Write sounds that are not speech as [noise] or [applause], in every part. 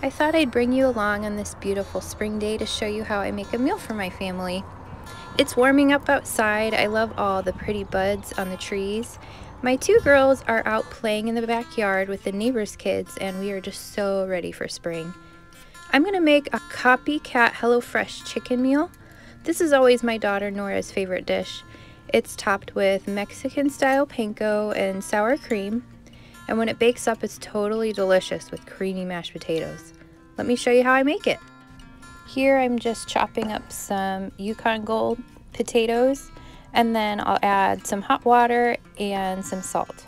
I thought I'd bring you along on this beautiful spring day to show you how I make a meal for my family. It's warming up outside. I love all the pretty buds on the trees. My two girls are out playing in the backyard with the neighbors' kids and we are just so ready for spring. I'm gonna make a copycat HelloFresh chicken meal. This is always my daughter Nora's favorite dish. It's topped with Mexican style panko and sour cream and when it bakes up it's totally delicious with creamy mashed potatoes. Let me show you how I make it. Here I'm just chopping up some Yukon Gold potatoes and then I'll add some hot water and some salt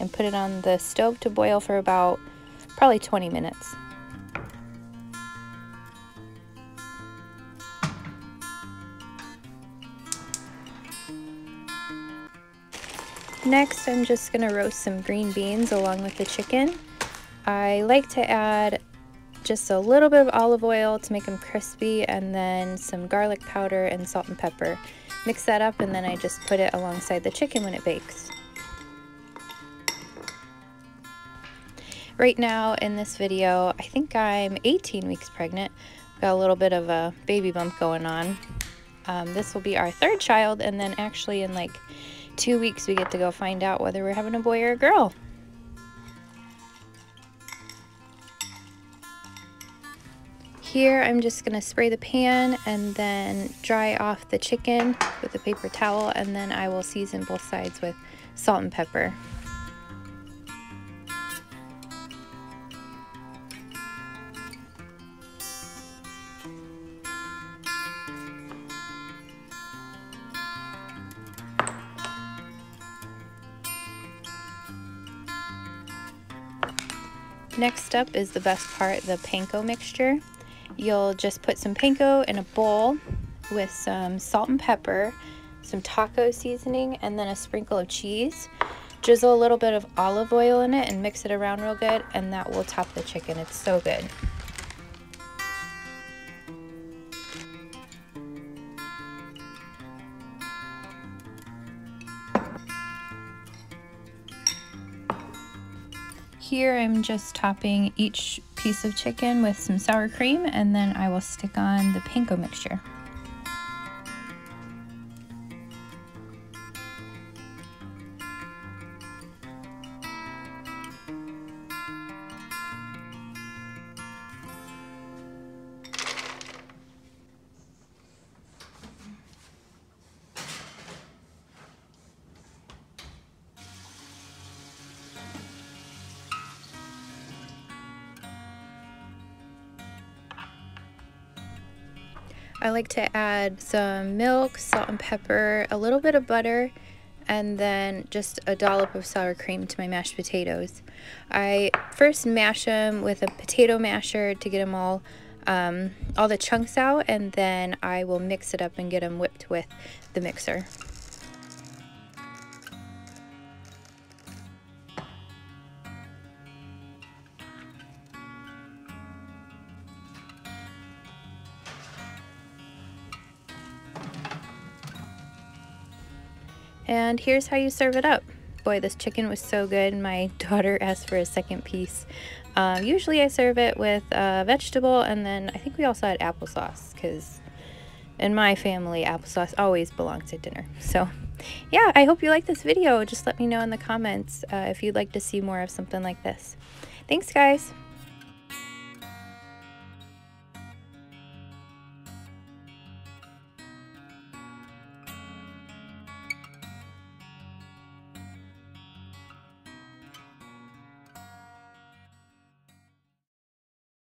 and put it on the stove to boil for about probably 20 minutes. Next, I'm just gonna roast some green beans along with the chicken. I like to add just a little bit of olive oil to make them crispy and then some garlic powder and salt and pepper. Mix that up and then I just put it alongside the chicken when it bakes. Right now in this video, I think I'm 18 weeks pregnant. Got a little bit of a baby bump going on. Um, this will be our third child and then actually in like two weeks we get to go find out whether we're having a boy or a girl. Here I'm just going to spray the pan and then dry off the chicken with a paper towel and then I will season both sides with salt and pepper. Next up is the best part, the panko mixture. You'll just put some panko in a bowl with some salt and pepper, some taco seasoning, and then a sprinkle of cheese. Drizzle a little bit of olive oil in it and mix it around real good, and that will top the chicken. It's so good. Here I'm just topping each piece of chicken with some sour cream and then I will stick on the panko mixture. I like to add some milk, salt and pepper, a little bit of butter, and then just a dollop of sour cream to my mashed potatoes. I first mash them with a potato masher to get them all um, all the chunks out and then I will mix it up and get them whipped with the mixer. And here's how you serve it up. Boy, this chicken was so good. My [laughs] daughter asked for a second piece. Um, usually I serve it with a vegetable and then I think we also had applesauce because in my family, applesauce always belongs at dinner. So yeah, I hope you like this video. Just let me know in the comments uh, if you'd like to see more of something like this. Thanks, guys.